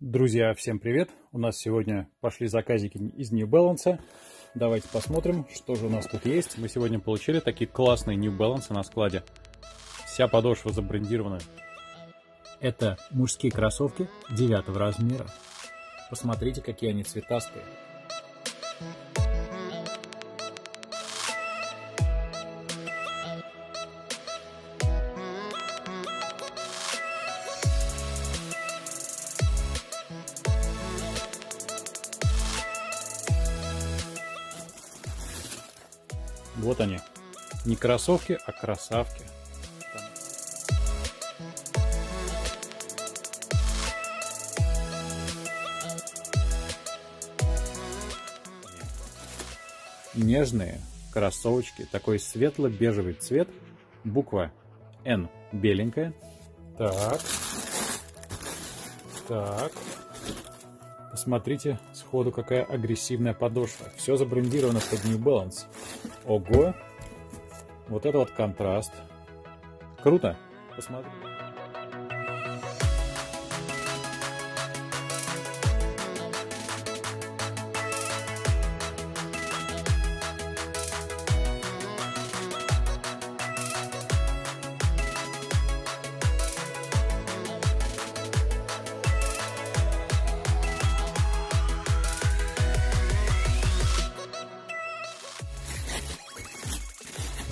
Друзья, всем привет! У нас сегодня пошли заказики из New Balance. Давайте посмотрим, что же у нас тут есть. Мы сегодня получили такие классные New Balance на складе. Вся подошва забрендирована. Это мужские кроссовки девятого размера. Посмотрите, какие они цветастые. Вот они. Не кроссовки, а красавки. Нежные кроссовочки. Такой светло-бежевый цвет. Буква N беленькая. Так. Так. Посмотрите сходу, какая агрессивная подошва. Все забрендировано под New Balance. Ого! Вот это вот контраст. Круто! Посмотрите.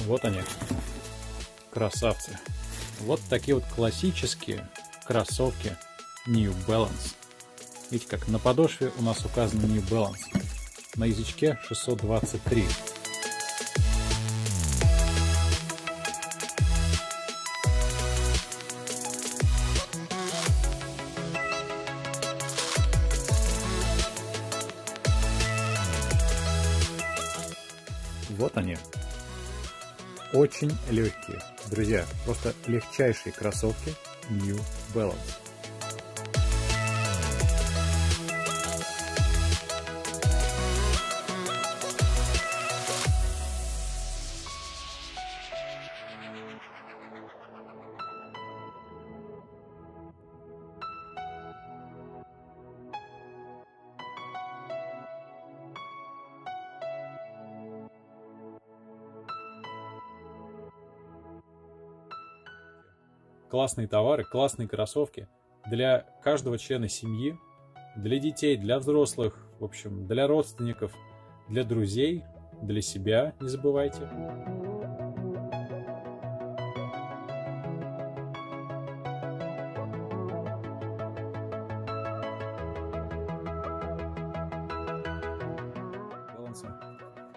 Вот они, красавцы. Вот такие вот классические кроссовки New Balance. Видите, как на подошве у нас указан New Balance. На язычке 623. Вот они, очень легкие. Друзья, просто легчайшие кроссовки New Balance. Классные товары, классные кроссовки для каждого члена семьи, для детей, для взрослых, в общем, для родственников, для друзей, для себя, не забывайте.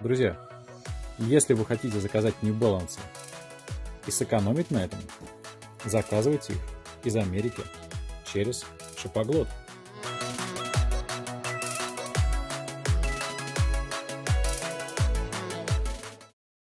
Друзья, если вы хотите заказать New Balance и сэкономить на этом, Заказывайте их из Америки через Шипоглот.